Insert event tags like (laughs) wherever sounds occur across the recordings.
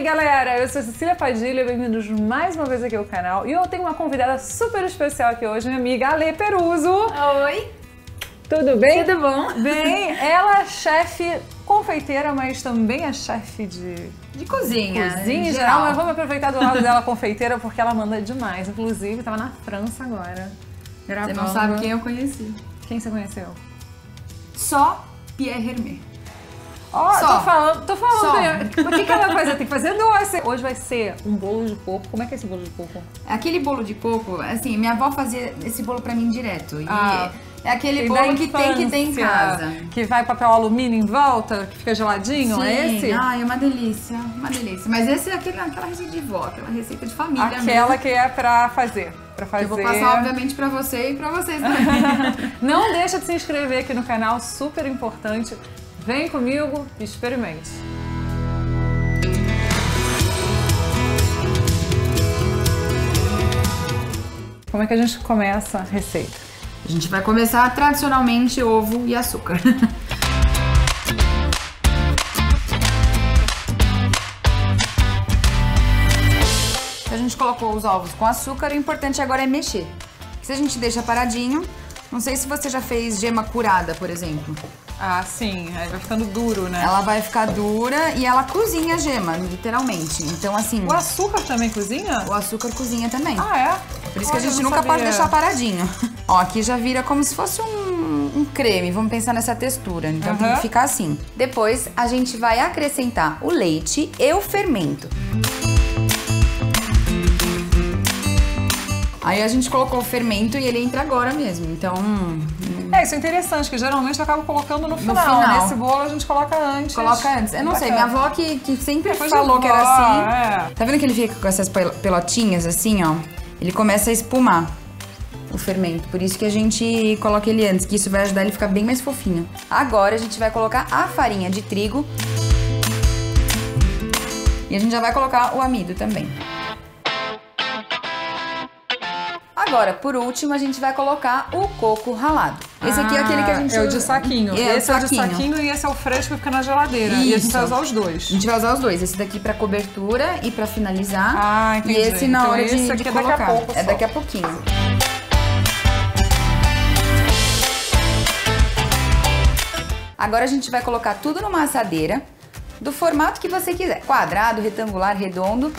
aí, galera? Eu sou Cecília Padilha, bem-vindos mais uma vez aqui ao canal. E eu tenho uma convidada super especial aqui hoje, minha amiga Ale Peruso. Oi. Tudo bem? Tudo bom? Bem, ela é chefe confeiteira, mas também é chefe de De cozinha. cozinha em geral. Mas vamos aproveitar do lado dela confeiteira, porque ela manda demais. Inclusive, tava na França agora. Você gravando. não sabe quem eu conheci. Quem você conheceu? Só Pierre Hermé. Ó, Só. tô falando, tô falando. Só. O que, que ela vai fazer? Tem que fazer doce. Hoje vai ser um bolo de coco. Como é que é esse bolo de coco? Aquele bolo de coco, assim, minha avó fazia esse bolo pra mim direto. E Ah. é aquele bolo que tem que ter em casa. Que vai papel alumínio em volta, que fica geladinho, é Sim. esse? Ai, é uma delícia, uma delícia. Mas esse é aquele, aquela receita de vó, aquela receita de família Aquela mesmo. que é pra fazer. Pra fazer. Eu vou passar, obviamente, pra você e pra vocês também. (laughs) Não deixa de se inscrever aqui no canal, super importante. Vem comigo e experimente. Como é que a gente começa a receita? A gente vai começar tradicionalmente ovo e açúcar. A gente colocou os ovos com açúcar, o importante agora é mexer. Se a gente deixa paradinho, não sei se você já fez gema curada, por exemplo. Ah, sim, aí vai ficando duro, né? Ela vai ficar dura e ela cozinha a gema, literalmente. Então, assim, O açúcar também cozinha? o açúcar cozinha também. Ah, é? Por isso que a Olha, gente nunca pode sabia. deixar paradinho. (laughs) Ó, aqui já vira como se fosse um, um creme. Vamos pensar nessa textura. Então tem Aham. que ficar assim. Depois a gente vai acrescentar o leite e o fermento. Aí a gente colocou o fermento e ele entra agora mesmo. Então, É, isso é interessante, que geralmente eu acabo colocando no final. final. Nesse bolo a gente coloca antes. coloca antes. Eu não sei, minha Bacana. avó que, que sempre Coisa falou que era assim. é. Tá vendo que ele fica com essas pel- pelotinhas assim, ó? Ele começa a espumar o fermento. Por isso que a gente coloca ele antes, que isso vai ajudar ele a ficar bem mais fofinho. Agora a gente vai colocar a farinha de trigo. E a gente já vai colocar o amido também. Agora, por último, a gente vai colocar o coco ralado. Esse aqui é aquele que a gente É o de saquinho. É, esse o é o de saquinho e esse é o fresco que fica na geladeira. E a gente Isso. vai usar os dois. A gente vai usar os dois. Esse daqui pra cobertura e pra finalizar. Ah, entendi. E esse na Então hora de, esse de aqui é daqui a colocar. pouco é só. daqui a pouquinho. Agora a gente vai colocar tudo numa assadeira do formato que você quiser. Quadrado, retangular, redondo.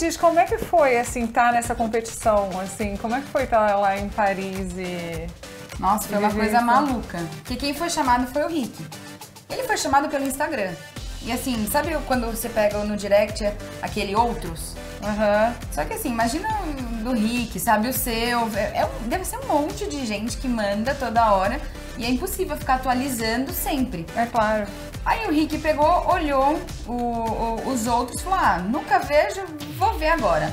Diz, como é que foi, assim, estar nessa competição? Assim, como é que foi estar lá em Paris e... Nossa, foi uma coisa maluca. Que quem foi chamado foi o Rick. Ele foi chamado pelo Instagram. E assim, sabe quando você pega no direct aquele outros? Aham. Só que assim, imagina do Rick, sabe? O seu. É um- deve ser um monte de gente que manda toda hora. E é impossível ficar atualizando sempre. É claro. Aí o Rick pegou, olhou o- o- os outros e falou: Ah, nunca vejo, vou ver agora.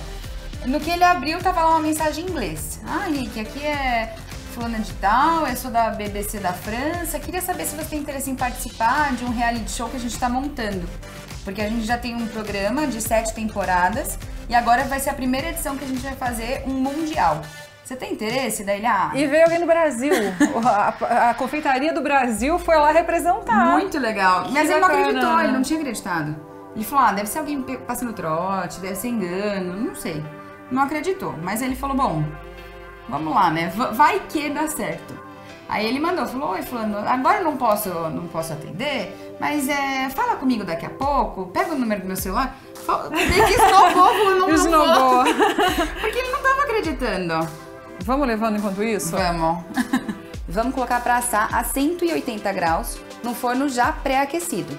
No que ele abriu, tava lá uma mensagem em inglês. Ah, Rick, aqui é fulana de tal, eu sou da BBC da França. Queria saber se você tem interesse em participar de um reality show que a gente tá montando. Porque a gente já tem um programa de sete temporadas e agora vai ser a primeira edição que a gente vai fazer um mundial. Você tem interesse? Daí ele, ah, E veio alguém do Brasil. (laughs) a, a confeitaria do Brasil foi lá representar. Muito legal. Que Mas ele não bacana. acreditou, ele não tinha acreditado. Ele falou, ah, deve ser alguém passando trote, deve ser engano, não sei. Não acreditou, mas ele falou, bom, vamos lá, né? Va- Vai que dá certo. Aí ele mandou, falou, oi, fulano, agora eu não posso, não posso atender, mas é, fala comigo daqui a pouco, pega o número do meu celular. Meio que (laughs) esnobou, não, não. (laughs) Porque ele não tava acreditando. Vamos levando enquanto isso? Vamos. (laughs) Vamos colocar para assar a 180 graus no forno já pré-aquecido.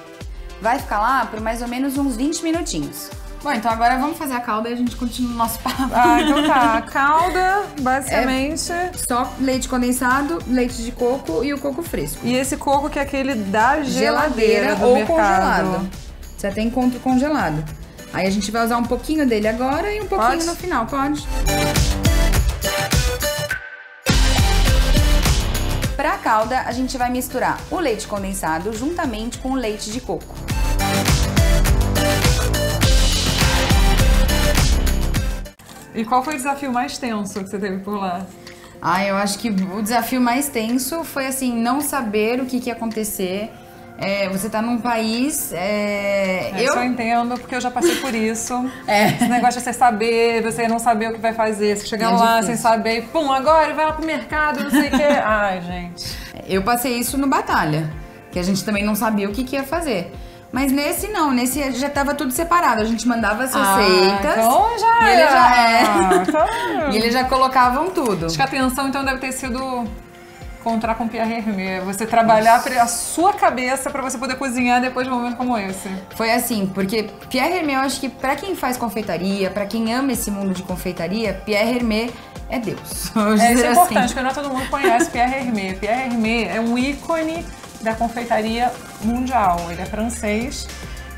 Vai ficar lá por mais ou menos uns 20 minutinhos. Bom, então agora vamos fazer a calda e a gente continua o nosso papo. Ah, então tá. Calda, (laughs) basicamente. Só leite condensado, leite de coco e o coco fresco. E esse coco que é aquele da geladeira, do ou mercado. congelado. Você até encontra congelado. Aí a gente vai usar um pouquinho dele agora e um pouquinho Pode? no final, pode? Calda, a gente vai misturar o leite condensado juntamente com o leite de coco. E qual foi o desafio mais tenso que você teve por lá? Ah, eu acho que o desafio mais tenso foi assim, não saber o que, que ia acontecer. É, você tá num país. É, É, eu entendo, porque eu já passei por isso. (laughs) É. Esse negócio de você saber, você não saber o que vai fazer. Você chega É lá difícil. sem saber, pum, agora vai lá pro mercado, não sei o quê. (laughs) Ai, gente. Eu passei isso no Batalha, que a gente também não sabia o que, que ia fazer. Mas nesse não, nesse já tava tudo separado. A gente mandava as receitas. Ah, então já e ele era. já é. (laughs) Então- (laughs) E eles já colocavam tudo. Acho que a atenção, então, deve ter sido encontrar com Pierre Hermé. Você trabalhar a sua cabeça pra você poder cozinhar depois de um momento como esse. Foi assim, porque Pierre Hermé, eu acho que pra quem faz confeitaria, pra quem ama esse mundo de confeitaria, Pierre Hermé é Deus. (laughs) É, isso é assim. importante, porque não é todo mundo conhece Pierre Hermé. Pierre Hermé é um ícone da confeitaria mundial. Ele é francês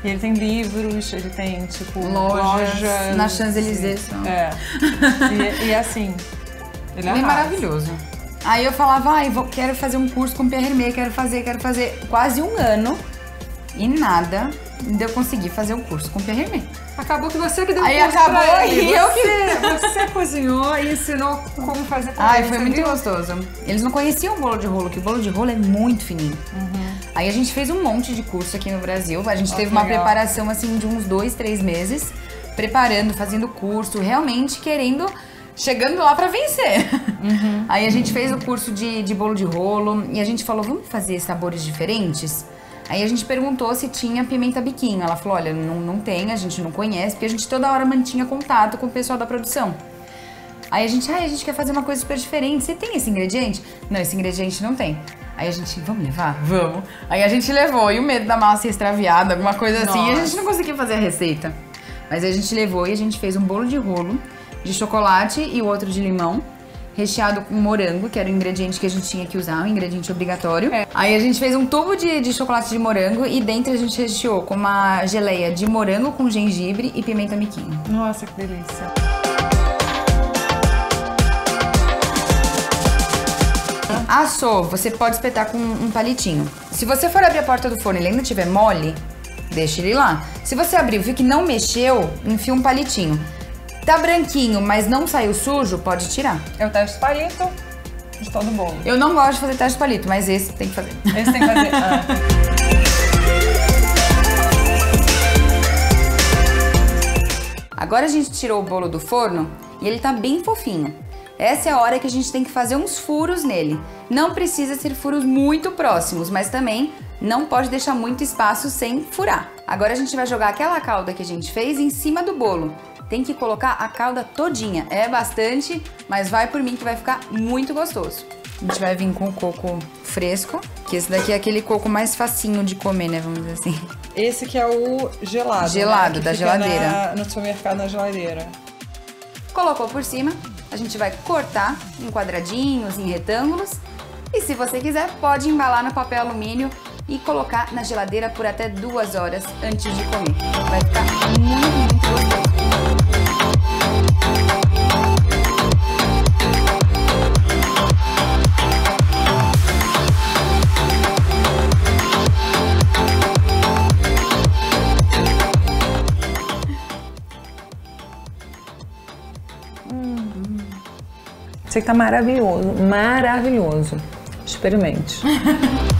e ele tem livros, ele tem, tipo, Lojas, lojas. na Champs-Élysées. É. E, e assim, ele é é arrasa. maravilhoso. Aí eu falava, ai, vou, quero fazer um curso com Pierre Hermé, quero fazer, quero fazer. Quase um ano e nada de eu conseguir fazer um curso com Pierre Hermé. Acabou que você que deu Aí curso acabou pra ele. e eu você, você cozinhou e ensinou como fazer pra Ai, foi muito viu? gostoso. Eles não conheciam o bolo de rolo, que o bolo de rolo é muito fininho. Aí a gente fez um monte de curso aqui no Brasil. A gente Ó, teve que uma legal. preparação assim de uns dois, três meses, preparando, fazendo curso, realmente querendo. Chegando lá pra vencer. Aí a gente fez o curso de, de bolo de rolo e a gente falou, vamos fazer sabores diferentes? Aí a gente perguntou se tinha pimenta biquinho. Ela falou, olha, não, não tem, a gente não conhece, porque a gente toda hora mantinha contato com o pessoal da produção. Aí a gente, ai, a gente quer fazer uma coisa super diferente. Você tem esse ingrediente? Não, esse ingrediente não tem. Aí a gente, vamos levar? Vamos. Aí a gente levou, e o medo da massa extraviada, alguma coisa assim, e a gente Nossa. não conseguia fazer a receita. Mas a gente levou e a gente fez um bolo de rolo de chocolate e o outro de limão. Recheado com morango, que era o ingrediente que a gente tinha que usar, um ingrediente obrigatório. É. Aí a gente fez um tubo de, de chocolate de morango e dentro a gente recheou com uma geleia de morango com gengibre e pimenta miquinho. Nossa, que delícia. Assou, você pode espetar com um palitinho. Se você for abrir a porta do forno e ele ainda estiver mole, deixa ele lá. Se você abriu e viu que não mexeu, enfia um palitinho. Tá branquinho, mas não saiu sujo, pode tirar. Eu testo palito de todo bolo. Eu não gosto de fazer teste de palito, mas esse tem que fazer. Esse tem que fazer. (laughs) Ah. Agora a gente tirou o bolo do forno e ele tá bem fofinho. Essa é a hora que a gente tem que fazer uns furos nele. Não precisa ser furos muito próximos, mas também não pode deixar muito espaço sem furar. Agora a gente vai jogar aquela calda que a gente fez em cima do bolo. Tem que colocar a calda todinha. É bastante, mas vai por mim que vai ficar muito gostoso. A gente vai vir com o coco fresco, que esse daqui é aquele coco mais facinho de comer, né? Vamos dizer assim. Esse que é o gelado. Gelado, né? Da geladeira. na- no supermercado na geladeira. Colocou por cima, a gente vai cortar em quadradinhos, em retângulos. E se você quiser, pode embalar no papel alumínio e colocar na geladeira por até duas horas antes de comer. Vai ficar muito, muito gostoso. Sei que tá maravilhoso, maravilhoso. Experimente. (laughs)